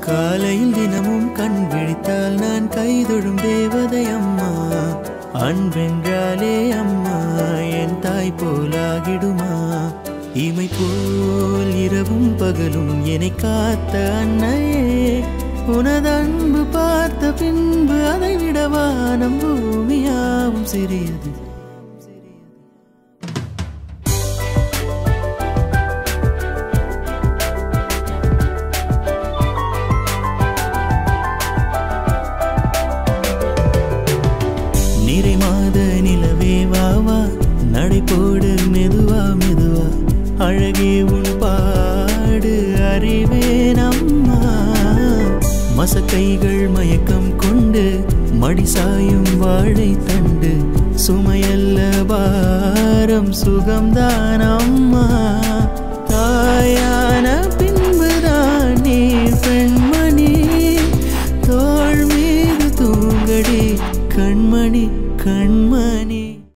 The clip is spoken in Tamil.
காலையில் தினமும் கண் விழித்தால் நான் கைதொழும் தேவதை அம்மா. அன்பென்றாலே அம்மா என் தாய் போலாகிடுமா? இமை போல் இரவும் பகலும் என்னை காத்த அன்னையே. உனது அன்பு பார்த்த பின்பு அதை விடவா? நம் பூமியாவும் சிறியது. மாத நிலவே வா நடை போடு மெதுவா மெதுவா. அழகே உன் பாடு அறிவே நம்மா. மசக்கைகள் மயக்கம் கொண்டு மடிசாயும் வாழை தண்டு. சுமையல்ல பாரம் சுகம்தான் அம்மா. കൺമണി